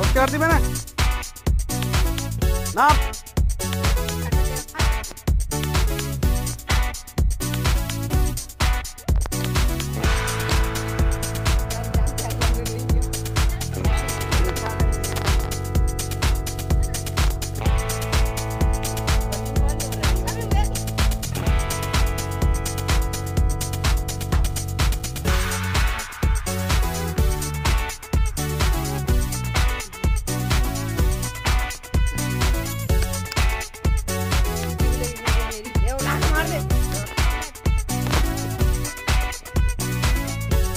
ಗೊತ್ತಿರ್ತೀವೇನ ನಾ